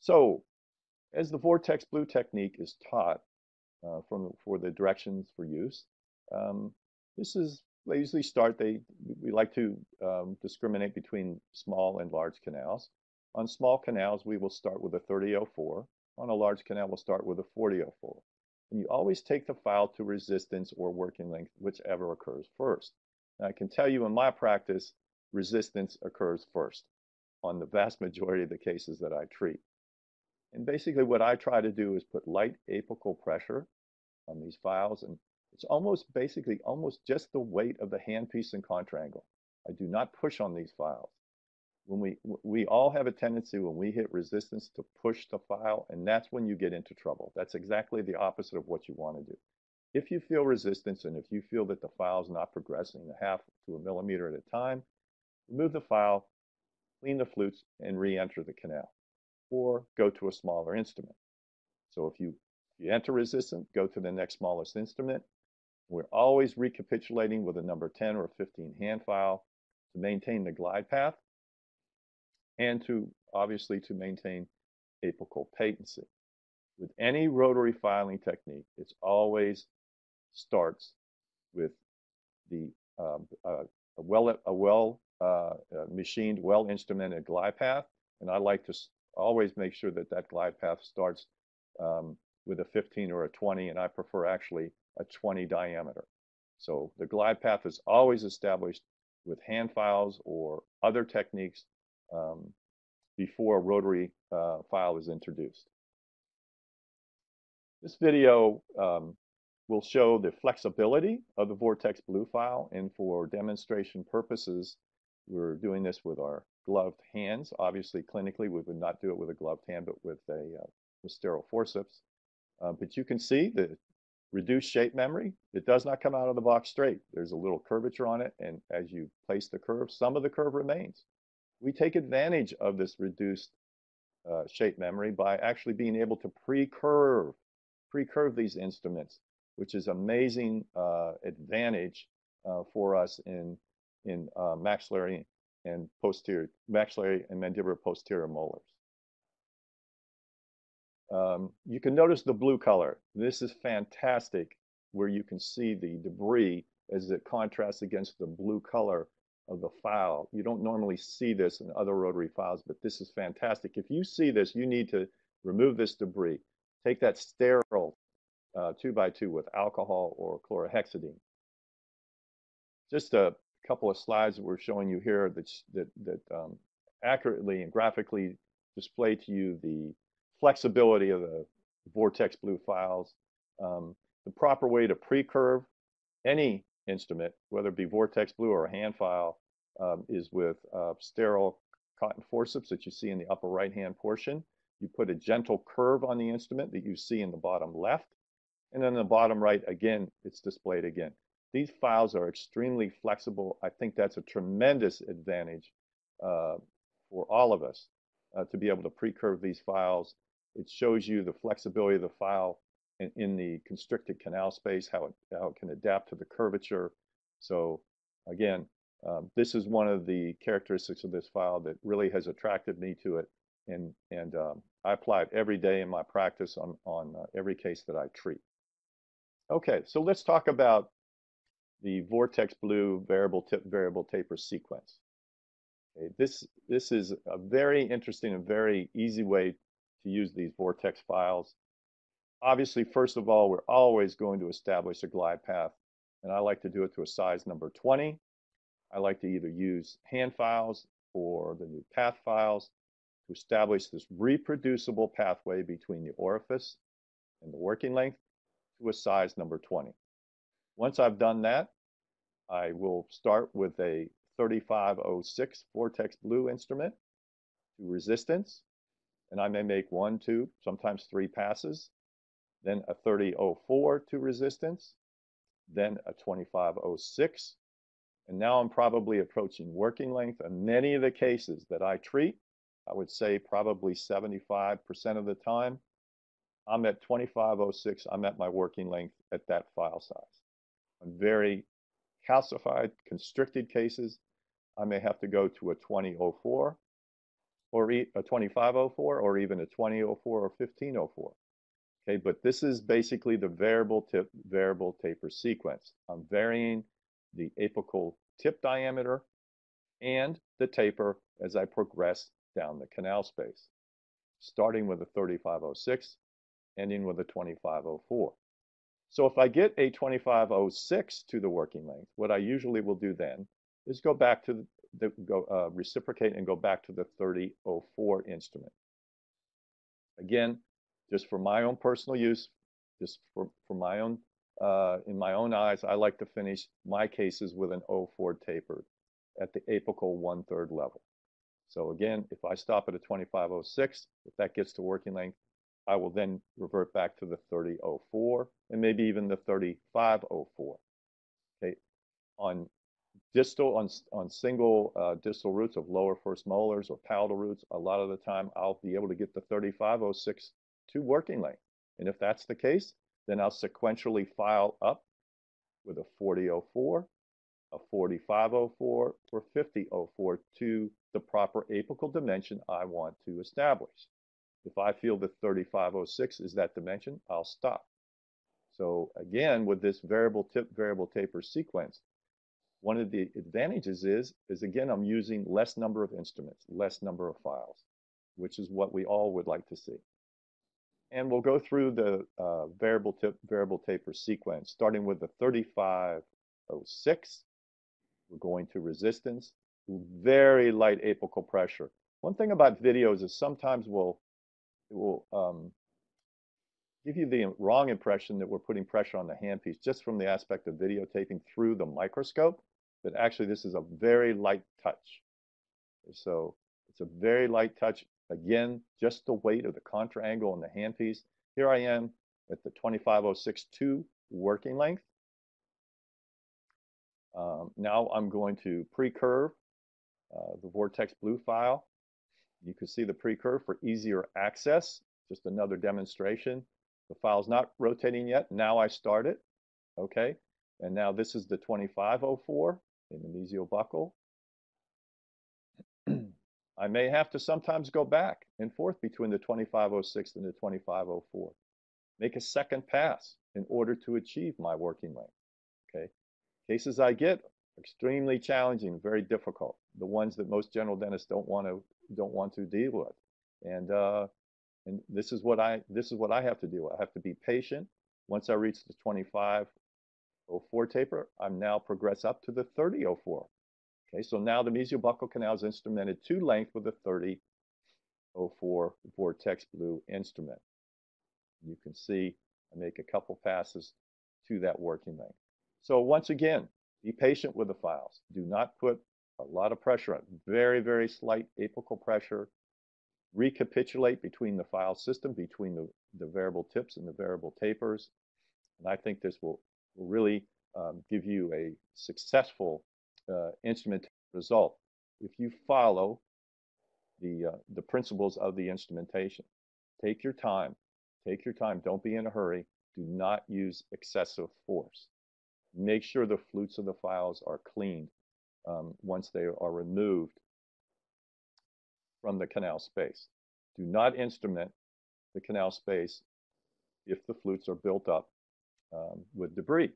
So as the vortex blue technique is taught uh, from for the directions for use, um, this is they usually start. They we like to um, discriminate between small and large canals. On small canals, we will start with a 3004. On a large canal, we'll start with a 4004. And you always take the file to resistance or working length, whichever occurs first. Now, I can tell you in my practice, resistance occurs first on the vast majority of the cases that I treat. And basically what I try to do is put light apical pressure on these files and it's almost basically almost just the weight of the handpiece and contra angle. I do not push on these files. When we we all have a tendency when we hit resistance to push the file and that's when you get into trouble. That's exactly the opposite of what you want to do. If you feel resistance and if you feel that the file is not progressing a half to a millimeter at a time, remove the file, clean the flutes, and re-enter the canal or go to a smaller instrument. So if you, you enter resistant, go to the next smallest instrument. We're always recapitulating with a number 10 or 15 hand file to maintain the glide path and to obviously to maintain apical patency. With any rotary filing technique, it always starts with the um, uh, a well a well uh, uh, machined, well instrumented glide path, and I like to always make sure that that glide path starts um, with a 15 or a 20, and I prefer actually a 20 diameter. So the glide path is always established with hand files or other techniques um, before a rotary uh, file is introduced. This video um, will show the flexibility of the Vortex Blue file, and for demonstration purposes, we're doing this with our gloved hands. Obviously, clinically, we would not do it with a gloved hand, but with a uh, with sterile forceps. Uh, but you can see the reduced shape memory. It does not come out of the box straight. There's a little curvature on it, and as you place the curve, some of the curve remains. We take advantage of this reduced uh, shape memory by actually being able to pre-curve, pre-curve these instruments, which is amazing uh, advantage uh, for us in in uh, maxillary and posterior, maxillary and mandibular posterior molars. Um, you can notice the blue color. This is fantastic where you can see the debris as it contrasts against the blue color of the file. You don't normally see this in other rotary files, but this is fantastic. If you see this, you need to remove this debris. Take that sterile uh, two by two with alcohol or chlorhexidine. Just a couple of slides that we're showing you here that, that, that um, accurately and graphically display to you the flexibility of the Vortex Blue files, um, the proper way to pre-curve any instrument, whether it be Vortex Blue or a hand file, um, is with uh, sterile cotton forceps that you see in the upper right-hand portion. You put a gentle curve on the instrument that you see in the bottom left, and then the bottom right, again, it's displayed again. These files are extremely flexible. I think that's a tremendous advantage uh, for all of us uh, to be able to pre-curve these files. It shows you the flexibility of the file in, in the constricted canal space, how it, how it can adapt to the curvature. So again, um, this is one of the characteristics of this file that really has attracted me to it. And, and um, I apply it every day in my practice on, on uh, every case that I treat. Okay, so let's talk about the Vortex Blue variable tip variable taper sequence. Okay, this, this is a very interesting and very easy way to use these Vortex files. Obviously, first of all, we're always going to establish a glide path, and I like to do it to a size number 20. I like to either use hand files or the new PathFiles to establish this reproducible pathway between the orifice and the working length to a size number 20. Once I've done that, I will start with a 3506 Vortex Blue instrument to resistance, and I may make one, two, sometimes three passes, then a 3004 to resistance, then a 2506, and now I'm probably approaching working length. In many of the cases that I treat, I would say probably 75% of the time, I'm at 2506, I'm at my working length at that file size. Very calcified, constricted cases, I may have to go to a 2004. or a 2504 or even a 2004 or 1504. Okay, but this is basically the variable tip, variable taper sequence. I'm varying the apical tip diameter and the taper as I progress down the canal space, starting with a 3506, ending with a 2504. So if I get a 2506 to the working length, what I usually will do then is go back to the, go uh, reciprocate and go back to the 3004 instrument. Again, just for my own personal use, just for, for my own, uh, in my own eyes, I like to finish my cases with an 04 taper at the apical one-third level. So again, if I stop at a 2506, if that gets to working length, I will then revert back to the 3004 and maybe even the 3504. Okay, on distal on on single uh, distal roots of lower first molars or palatal roots, a lot of the time I'll be able to get the 3506 to working length. And if that's the case, then I'll sequentially file up with a 4004, a 4504, or 5004 to the proper apical dimension I want to establish. If I feel that 3506 is that dimension, I'll stop. So again, with this variable tip, variable taper sequence, one of the advantages is, is again, I'm using less number of instruments, less number of files, which is what we all would like to see. And we'll go through the uh, variable tip, variable taper sequence, starting with the 3506. We're going to resistance, very light apical pressure. One thing about videos is sometimes we'll, it will um, give you the wrong impression that we're putting pressure on the handpiece just from the aspect of videotaping through the microscope, but actually this is a very light touch. So it's a very light touch. Again, just the weight of the contra angle on the handpiece. Here I am at the 25062 working length. Um, now I'm going to pre-curve uh, the Vortex Blue file. You can see the pre-curve for easier access, just another demonstration. The file's not rotating yet. Now I start it, okay? And now this is the 2504 in the mesial buccal. I may have to sometimes go back and forth between the 2506 and the 2504. Make a second pass in order to achieve my working length. Okay, cases I get extremely challenging, very difficult. The ones that most general dentists don't want to don't want to deal with, and uh, and this is what I this is what I have to do. I have to be patient. Once I reach the 2504 taper, I'm now progress up to the 3004. Okay, so now the mesial canal is instrumented to length with a 3004 Vortex Blue instrument. You can see I make a couple passes to that working length. So once again, be patient with the files. Do not put a lot of pressure on. Very, very slight apical pressure. Recapitulate between the file system, between the, the variable tips and the variable tapers. And I think this will, will really um, give you a successful uh, instrument result if you follow the, uh, the principles of the instrumentation. Take your time. Take your time. Don't be in a hurry. Do not use excessive force. Make sure the flutes of the files are cleaned um, once they are removed from the canal space. Do not instrument the canal space if the flutes are built up um, with debris.